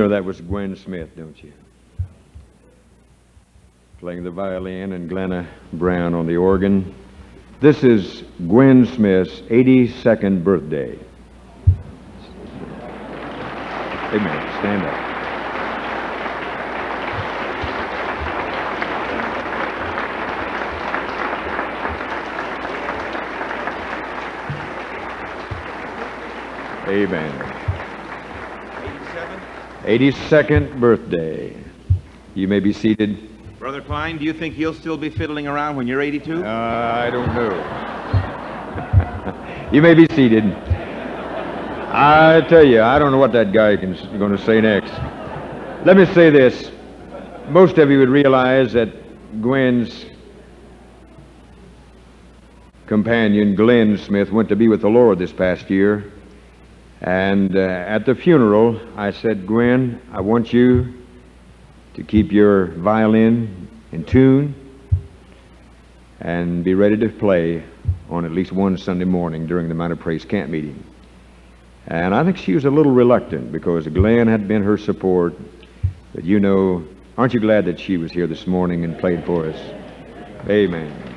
know that was Gwen Smith, don't you? Playing the violin and Glenna Brown on the organ. This is Gwen Smith's 82nd birthday. Amen. Stand up. Amen. 87? 82nd birthday. You may be seated. Brother Klein, do you think you'll still be fiddling around when you're 82? Uh, I don't know. you may be seated. I tell you, I don't know what that guy is going to say next. Let me say this. Most of you would realize that Gwen's companion, Glenn Smith, went to be with the Lord this past year. And uh, at the funeral, I said, Gwen, I want you to keep your violin in tune and be ready to play on at least one Sunday morning during the Mount of Praise Camp meeting. And I think she was a little reluctant because Glenn had been her support. But you know, aren't you glad that she was here this morning and played for us? Amen.